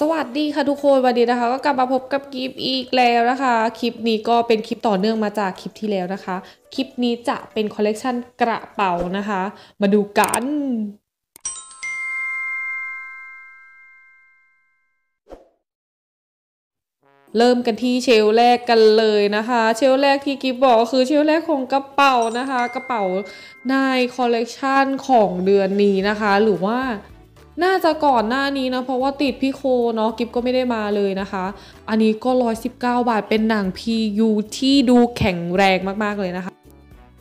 สวัสดีค่ะทุกคนวันนี้นะคะ ก็กลับมาพบกับกิฟอีกแล้วนะคะ คลิปนี้ก็เป็นคลิปต่อเนื่องมาจากคลิปที่แล้วนะคะ คลิปนี้จะเป็นคอลเลกชันกระเป๋านะคะ มาดูกัน เริ่มกันที่ shelf แรกกันเลยนะคะ shelf แรกที่กิฟบอกก็คือ shelf แรกของกระเป๋านะคะ กระเป๋าในคอลเลกชันของเดือนนี้นะคะ หรือว่า น่าจะก่อนหน้านี้นะเพราะว่าติดพี่โคเนาะกิฟก็ไม่ได้มาเลยนะคะ อันนี้ก็ 119 บาทเป็นหนัง PU ที่ดูแข็งแรงมากๆเลยนะคะ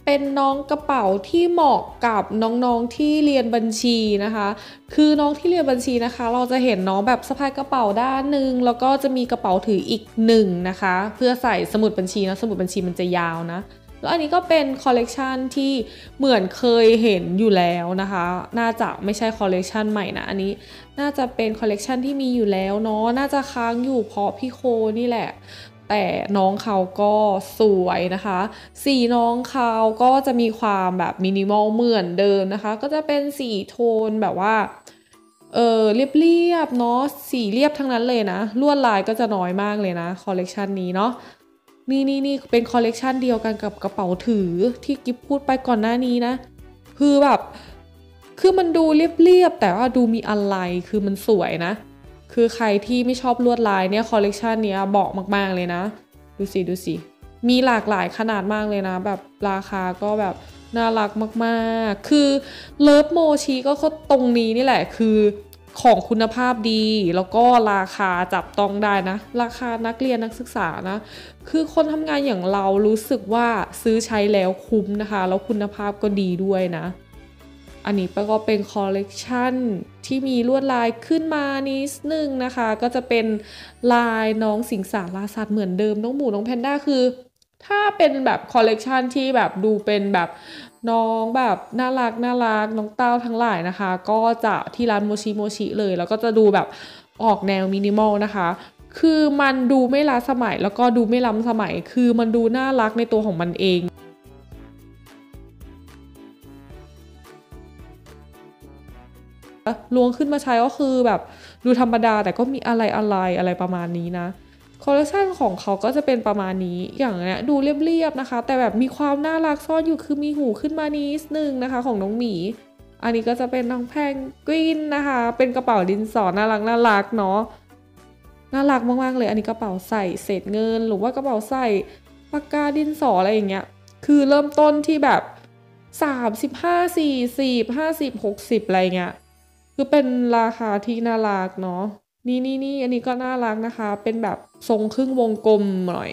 เป็นน้องกระเป๋าที่เหมาะกับน้องๆที่เรียนบัญชีนะคะ คือน้องที่เรียนบัญชีนะคะ เราจะเห็นน้องแบบสะพายกระเป๋าด้านหนึ่งแล้วก็จะมีกระเป๋าถืออีกหนึ่งนะคะ เพื่อใส่สมุดบัญชีนะสมุดบัญชีมันจะยาวนะ แล้วอันนี้ก็เป็นคอลเลกชันที่เหมือนเคยเห็นอยู่แล้วนะคะ น่าจะไม่ใช่คอลเลกชันใหม่นะ อันนี้น่าจะเป็นคอลเลกชันที่มีอยู่แล้วเนาะ น่าจะค้างอยู่เพราะพี่โควิดนี่แหละ แต่น้องเขาก็สวยนะคะ สีน้องเขาก็จะมีความแบบมินิมอลเหมือนเดิมนะคะ ก็จะเป็นสีโทนแบบว่าเออเรียบๆเนาะสีเรียบทั้งนั้นเลยนะ ลวดลายก็จะน้อยมากเลยนะคอลเลกชันนี้เนาะ นี่นี่นี่เป็นคอลเลกชันเดียวกันกับกระเป๋าถือที่กิฟพูดไปก่อนหน้านี้นะ คือแบบ คือมันดูเรียบๆแต่ว่าดูมีอะไรคือมันสวยนะ คือใครที่ไม่ชอบลวดลายเนี่ยคอลเลกชันเนี้ยเหมาะมากๆเลยนะ ดูสิดูสิมีหลากหลายขนาดมากเลยนะ แบบราคาก็แบบน่ารักมากๆ คือ love โมชิก็ตรงนี้นี่แหละคือ ของคุณภาพดี แล้วก็ราคาจับต้องได้นะ ราคานักเรียนนักศึกษานะ คือคนทำงานอย่างเรารู้สึกว่าซื้อใช้แล้วคุ้มนะคะ แล้วคุณภาพก็ดีด้วยนะ อันนี้ก็เป็นคอลเลกชันที่มีลวดลายขึ้นมานิดนึงนะคะ ก็จะเป็นลายน้องสิงสาราสัตว์เหมือนเดิมน้องหมูน้องแพนด้าคือถ้าเป็นแบบคอลเลกชันที่แบบดูเป็นแบบ น้องแบบน่ารักน่ารักน้องเต่าทั้งหลายนะคะ ก็จะที่ร้านโมชิโมชิเลย แล้วก็จะดูแบบออกแนวมินิมอลนะคะ คือมันดูไม่ล้าสมัยแล้วก็ดูไม่ล้ำสมัย คือมันดูน่ารักในตัวของมันเองล้วงขึ้นมาใช้ก็คือแบบดูธรรมดาแต่ก็มีอะไรอะไรอะไรประมาณนี้นะ คอลเลคชันของเขาก็จะเป็นประมาณนี้อย่างเนี้ยดูเรียบๆนะคะ แต่แบบมีความน่ารักซ่อนอยู่คือมีหูขึ้นมานิดนึงนะคะ ของน้องหมี อันนี้ก็จะเป็นน้องแพงกวินนะคะ เป็นกระเป๋าดินสอน่ารักน่ารักเนาะน่ารักมากๆเลย อันนี้กระเป๋าใส่เศษเงิน หรือว่ากระเป๋าใส่ปากกาดินสออะไรอย่างเงี้ยคือเริ่มต้นที่แบบ35 40 50 60อะไรเงี้ยคือเป็นราคาที่น่ารักเนาะ นี่นี่นี่อันนี้ก็น่ารักนะคะ เป็นแบบทรงครึ่งวงกลมหน่อย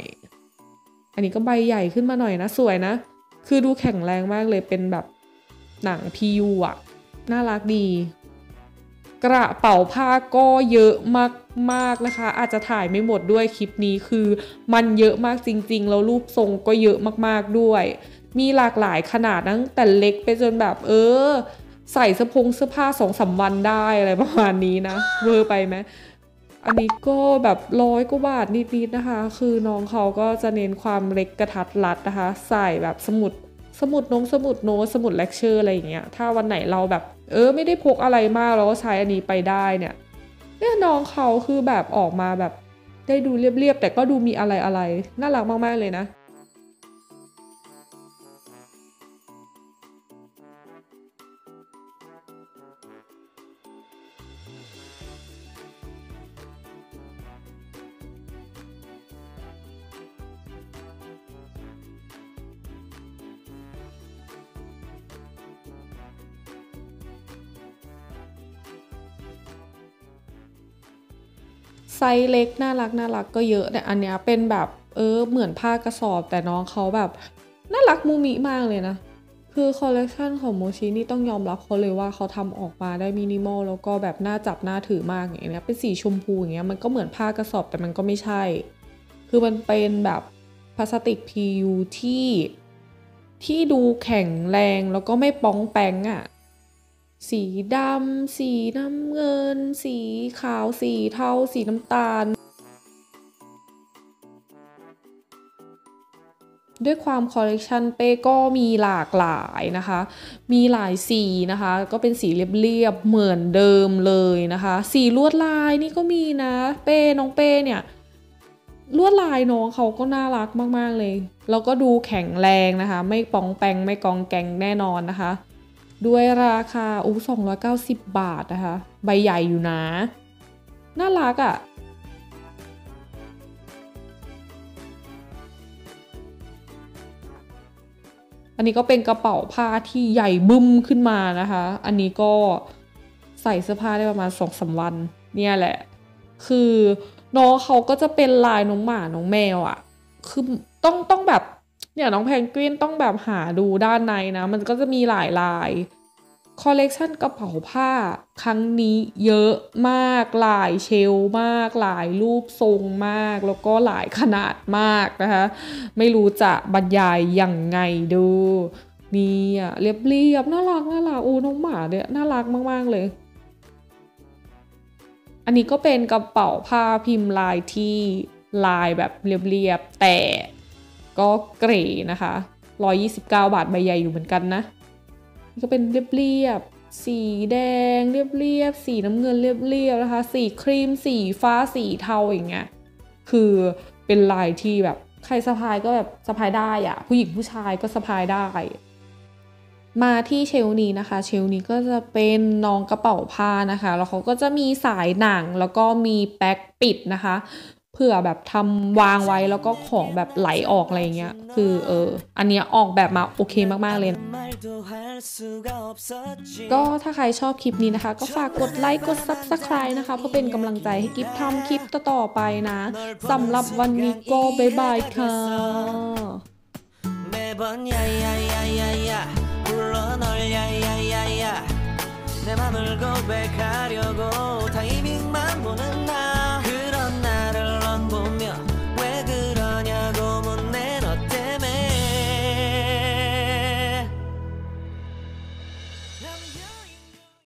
อันนี้ก็ใบใหญ่ขึ้นมาหน่อยนะสวยนะ คือดูแข็งแรงมากเลยเป็นแบบหนังพียูอะน่ารักดี กระเป๋าผ้าก็เยอะมากๆนะคะ อาจจะถ่ายไม่หมดด้วยคลิปนี้คือ มันเยอะมากจริง ๆ แล้วรูปทรงก็เยอะมากๆด้วย มีหลากหลายขนาดตั้งแต่เล็กไปจนแบบเออ ใส่เสื้อพงเสื้อผ้าสองสาวันได้อะไรประมาณนี้นะเวอร์ไปไหมอันนี้ก็แบบร้อยกว่าบาทนิดๆนะคะ คือน้องเขาก็จะเน้นความเล็กกระทัดรัดนะคะ ใส่แบบสมุดสมุดนงสมุดโน้ตสมุดเลคเชอร์อะไรอย่างเงี้ยถ้าวันไหนเราแบบ เออไม่ได้พกอะไรมากเราก็ใช้อันนี้ไปได้เนี่ยเนี่ยน้องเขาคือแบบออกมาแบบได้ดูเรียบๆแต่ก็ดูมีอะไรอะไรน่ารักมากๆเลยนะ ไซส์เล็กน่ารักน่ารักก็เยอะแต่อันเนี้ยเป็นแบบเออเหมือนผ้ากระสอบแต่น้องเขาแบบน่ารักมุ้งมิ้งมากเลยนะ คือคอลเลคชันของโมชินี่ต้องยอมรับเขาเลยว่าเขาทำออกมาได้มินิมอลแล้วก็แบบน่าจับน่าถือมากอย่างเงี้ยเป็นสีชมพูอย่างเงี้ยมันก็เหมือนผ้ากระสอบแต่มันก็ไม่ใช่ คือมันเป็นแบบพลาสติก PU ที่ที่ดูแข็งแรงแล้วก็ไม่ป๊องแป๊งอะ สีดำ สีน้ำเงิน สีขาว สีเทา สีน้ำตาล ด้วยความคอลเลกชันเป้ก็มีหลากหลายนะคะ มีหลายสีนะคะ ก็เป็นสีเรียบๆ เหมือนเดิมเลยนะคะ สีลวดลายนี่ก็มีนะ เป้ น้องเป้เนี่ยลวดลายน้องเขาก็น่ารักมาก ๆ เลย แล้วก็ดูแข็งแรงนะคะ ไม่ปองแปงไม่กองแกงแน่นอนนะคะ ด้วยราคาอู้290 บาทนะคะ ใบใหญ่อยู่นะ น่ารักอะ่ะ อันนี้ก็เป็นกระเป๋าผ้าที่ใหญ่บึ้มขึ้นมานะคะ อันนี้ก็ใส่เสื้อผ้าได้ประมาณสองสาวัน เนี่ยแหละ คือน้องเขาก็จะเป็นลายน้องหมา น้องแมวอะ่ะ คือต้องต้องแบบ เนี่ยน้องเพนกวินต้องแบบหาดูด้านในนะ มันก็จะมีหลายลายคอลเลกชันกระเป๋าผ้า ครั้งนี้เยอะมากหลาย shelf มาก หลายรูปทรงมาก แล้วก็หลายขนาดมากนะคะ ไม่รู้จะบรรยายยังไงดูนี่อะเรียบเรียบน่ารักน่ารักโอ้น้องหมาเนี่ยน่ารักมาก ๆ เลย อันนี้ก็เป็นกระเป๋าผ้าพิมพ์ลายที่ลายแบบเรียบๆแต่ ก็เกรนะคะ 129 บาทใบใหญ่อยู่เหมือนกันนะนี่ก็เป็นเรียบๆสีแดงเรียบๆสีน้ำเงินเรียบๆนะคะ สีครีมสีฟ้าสีเทาอย่างเงี้ยคือเป็นลายที่แบบใครสะพายก็แบบสะพายได้อะผู้หญิงผู้ชายก็สะพายได้ มาที่เชลนี้นะคะ เชลนี้ก็จะเป็นน้องกระเป๋าผ้านะคะ แล้วเขาก็จะมีสายหนังแล้วก็มีแบ็คปิดนะคะ ผื่อแบบทำวางไว้แล้วก็ของแบบไหลออกอะไรเงี้ย คือเออ อันเนี้ยออกแบบมาโอเคมากๆเลย ก็ถ้าใครชอบคลิปนี้นะคะ ก็ฝากกดไลค์กด Subscribe นะคะ เพื่อเป็นกำลังใจให้กิฟทำคลิปต่อๆไปนะสำหรับวันนี้ก็บ๊ายบายค่ะ 매번 야야야야야 불러 널 야야야야 내 맘을 고백하려고